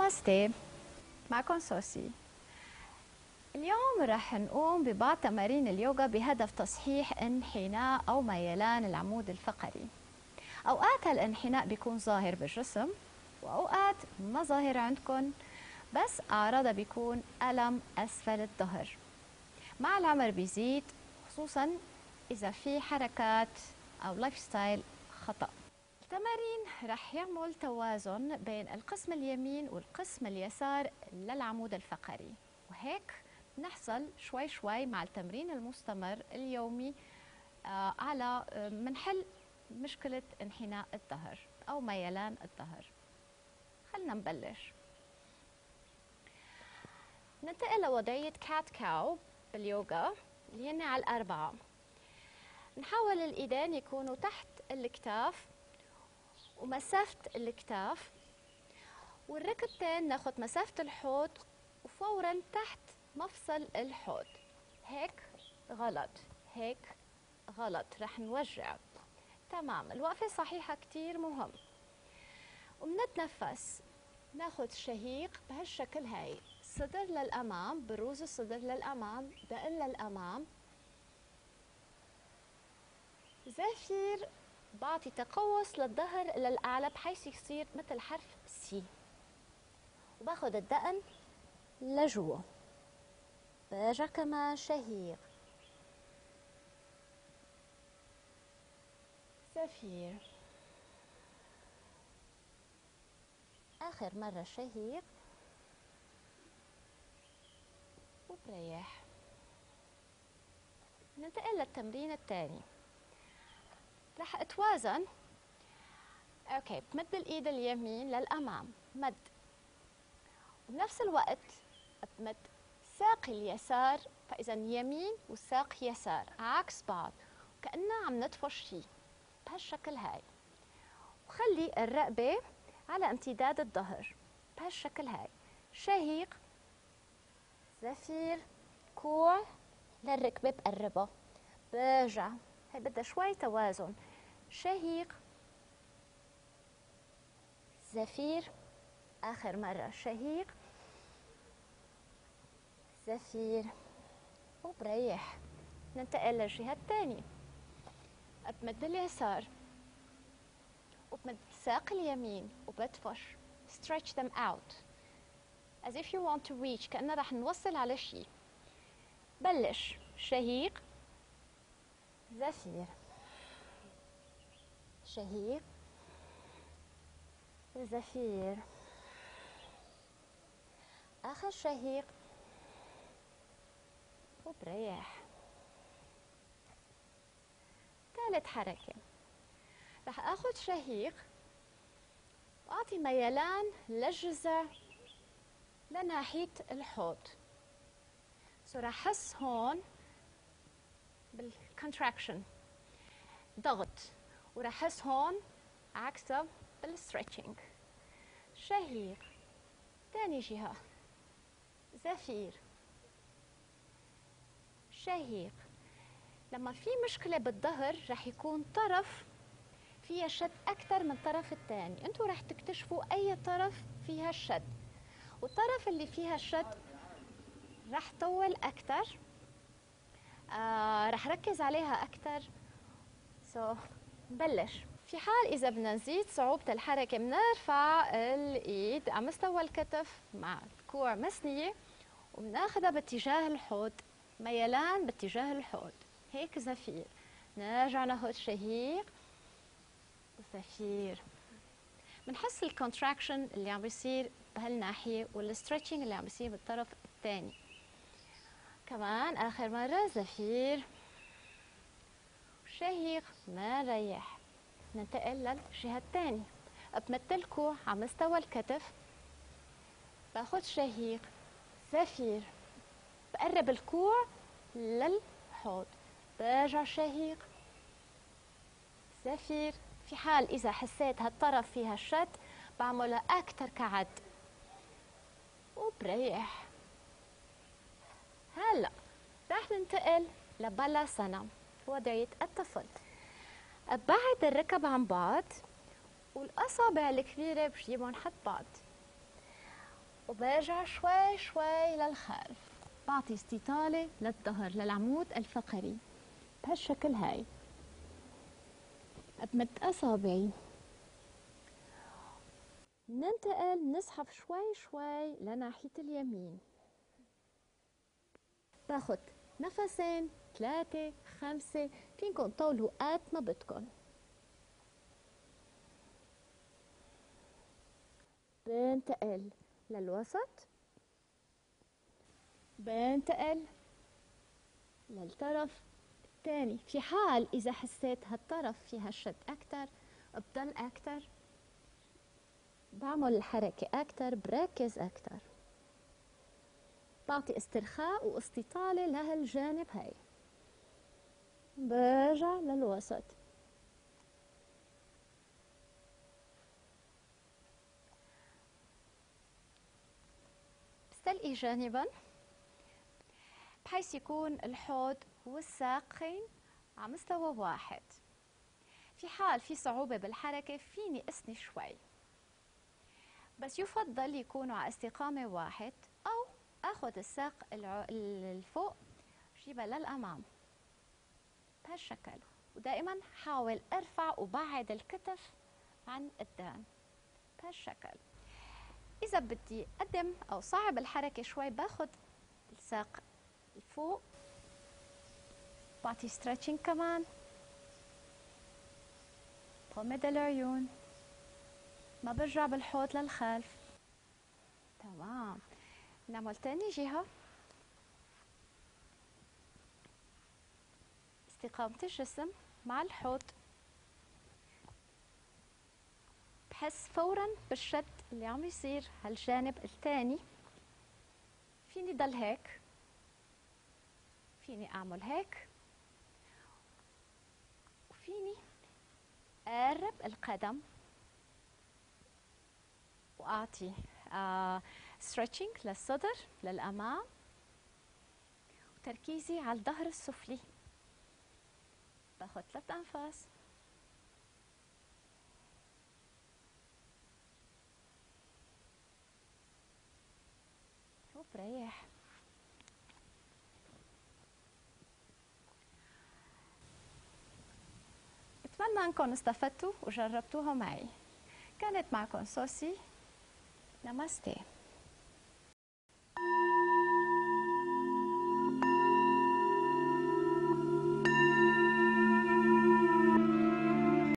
Namaste معكم سوسي اليوم رح نقوم ببعض تمارين اليوغا بهدف تصحيح انحناء أو ميلان العمود الفقري. أوقات هالانحناء بيكون ظاهر بالجسم وأوقات ما ظاهر عندكم بس أعراضها بيكون ألم أسفل الظهر. مع العمر بيزيد خصوصا إذا في حركات أو lifestyle خطأ. التمارين رح يعمل توازن بين القسم اليمين والقسم اليسار للعمود الفقري. وهيك نحصل شوي شوي مع التمرين المستمر اليومي آه على آه منحل مشكلة انحناء الظهر أو ميلان الظهر. خلنا نبلش. ننتقل لوضعية كات كاو باليوغا اللي هن على الأربعة. نحاول الإيدين يكونوا تحت الكتاف ومسافة الكتاف والركبتين ناخد مسافة الحوض وفورا تحت مفصل الحوض. هيك غلط هيك غلط رح نوجع. تمام الوقفة صحيحة كتير مهم. ومنتنفس. ناخد شهيق بهالشكل هاي. صدر للأمام بروز الصدر للأمام دقن للأمام. زفير بعطي تقوس للظهر للأعلى بحيث يصير مثل حرف سي وباخد الدقن لجوا. برجع كمان شهيق زفير آخر مرة شهيق وبريح. ننتقل للتمرين الثاني. رح أتوازن. أوكي بمد الإيد اليمين للأمام. مد. وبنفس الوقت بمد ساقي اليسار فاذا يمين وساق يسار. عكس بعض. وكأننا عم نطفش شيء بهالشكل هاي. وخلي الرقبة على امتداد الظهر. بهالشكل هاي. شهيق زفير كوع للركبة بقربها. برجع هي بدها شوي توازن. شهيق زفير آخر مرة شهيق زفير وبريح. ننتقل للجهة الثانية. بمد اليسار وبمد ساق اليمين وبدفش stretch them out. As if you want to reach كأننا رح نوصل على شيء بلش. شهيق زفير شهيق. زفير آخر شهيق وبريح ثالث حركة. رح آخذ شهيق. وأعطي ميلان للجذع لناحية الحوض. so رح أحس هون بال contraction ضغط. وراح هون عكسه بال stretching شهيق. ثاني جهة. زفير. شهيق. لما في مشكلة بالظهر رح يكون طرف فيها شد أكثر من الطرف الثاني أنتوا رح تكتشفوا أي طرف فيها الشد والطرف اللي فيها الشد رح طول أكثر آه رح ركز عليها أكثر سو so, نبلش في حال إذا بدنا نزيد صعوبة الحركة بنرفع الإيد على مستوى الكتف مع الكوع مسنية وبناخذها باتجاه الحوض ميلان باتجاه الحوض. هيك زفير. نرجع ناخذ شهيق وزفير بنحس ال contraction اللي عم بيصير بهالناحية وال stretching اللي عم بيصير بالطرف الثاني. كمان آخر مرة زفير شهيق منريح. ننتقل للجهة الثانية بمثلكوا على مستوى الكتف. باخد شهيق زفير. بقرب الكوع للحوض. برجع شهيق زفير. في حال إذا حسيت هالطرف فيها شد بعملها أكثر كعد. وبريح. هلا رح ننتقل لبلا سنة وضعية الطفل. بعد الركب عن بعض والأصابع الكبيرة بجيبهم حد بعض وبرجع شوي شوي للخلف بعطي استطالة للظهر للعمود الفقري. بهالشكل هاي. بمد أصابعي. ننتقل نسحب شوي شوي لناحية اليمين. باخد نفسين ثلاثة خمسة فينكم تطولوا قد ما بدكم. بنتقل للوسط. بنتقل للطرف الثاني. في حال إذا حسيت هالطرف فيها شد أكتر بضل أكتر. بعمل الحركة أكتر بركز أكتر. بعطي استرخاء واستطالة لهالجانب هاي. برجع للوسط. بستلقي جانبا. بحيث يكون الحوض والساقين على مستوى واحد. في حال في صعوبة بالحركة فيني أسني شوي. بس يفضل يكونوا على استقامة واحد. أخذ الساق الفوق جيبها للأمام. بهالشكل ودائما حاول أرفع وبعد الكتف عن قدام بهالشكل إذا بدي أقدم أو صعب الحركة شوي باخد الساق الفوق. بعطي ستريتشنج كمان. بغمض العيون ما برجع بالحوض للخلف. تمام. نعمل تاني جهة. استقامة الجسم مع الحوض. بحس فورا بالشد اللي عم يصير هالجانب الثاني. فيني ضل هيك. فيني أعمل هيك. وفيني أقرب القدم. وأعطي ستريتشنج للصدر للأمام وتركيزي على الظهر السفلي. باخذ ثلاث أنفاس. وبريح بتمنى أنكم استفدتوا وجربتوها معي. كانت معكم سوسي. نمستي